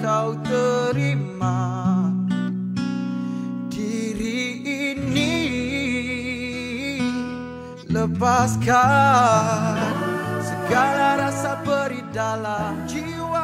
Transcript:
kau terima diri ini. Lepaskan segala rasa beri dalam jiwa